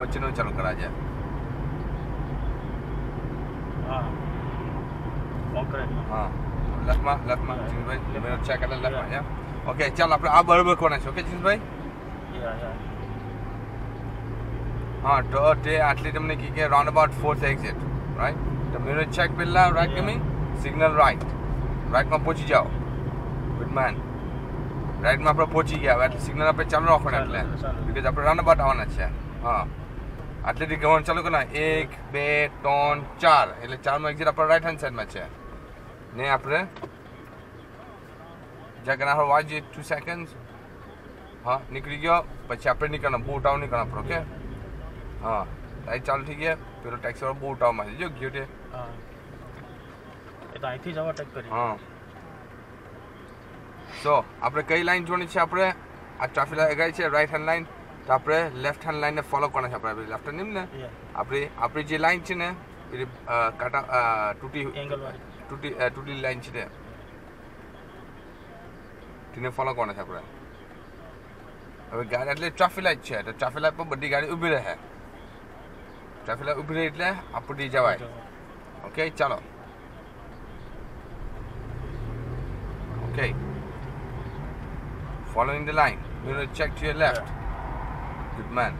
વચ્ચેનો ચાલુ કરાજે હા કોન્ક્રીટમાં હા લેફ્ટમાં લેફ્ટમાં જીનભાઈ મેરો ચેક એટલે લેફ્ટમાં યા ઓકે ચાલ આપણે આ બરોબર કોને છે ઓકે જીનભાઈ યા યા હા તો તે આટલી તમને કી કે round about fourth exit right તો મેરો ચેક પહેલા રાઈટ ગમી સિગ્નલ રાઈટ રાઈટમાં પહોંચી જાઓ ગુડ મેન રાઈટમાં આપણે પહોંચી ગયા હવે એટલે સિગ્નલ આપણે ચાલુ રાખવાના એટલે ચાલુ, ચાલુ. બીકોઝ આપણે રાઉન્ડ અબાઉટ આવવાના છે હા આટલેથી ગવણ ચાલુ કરો એક બે ત્રણ ચાર. એટલે ચારનો એક્ઝિટ આપણે રાઈટ હેન્ડ સાઈડમાં છે. ને આપણે જ્યાં કના આપણે વાંચીએ ટુ સેકન્ડ હા નીકળી ગયો. પછી આપણે નીકળવાનું બહુ ટાઉન નીકળવા પડે ઓકે હા રાઈટ ચાલુ થઈ ગયા. પેલો ટેક્સી વાળો બોટ આવમાં જો ગયો તે. હા. એ તો અહીંથી જ ઓવરટેક કરી. હા. સો આપણે કઈ લાઈન જોડી છે આપણે? આ ટ્રાફિક લાઈન છે રાઈટ હેન્ડ લાઈન તો આપણે લેફ્ટ હેન્ડ લાઈનને ફોલો કરવાના છે આપણે. લેફ્ટ હેન્ડ ને? આપણી આપણી જે લાઈન છે ને એ કાટા તૂટી એંગલ વાળી. તૂટી અ, લાઈન છે ને. તેને ફોલો કરવાના છે આપણે. હવે ગાડી એટલે ટ્રાફિક લાઈટ છે તો ટ્રાફિક લાઈટ પર બધી ગાડી ઊભી રહે. ટ્રાફિક લાઈટ ઊભી રહે એટલે આપણી જવાય. ઓકે ચાલો. Okay following the line you check to your left. Good man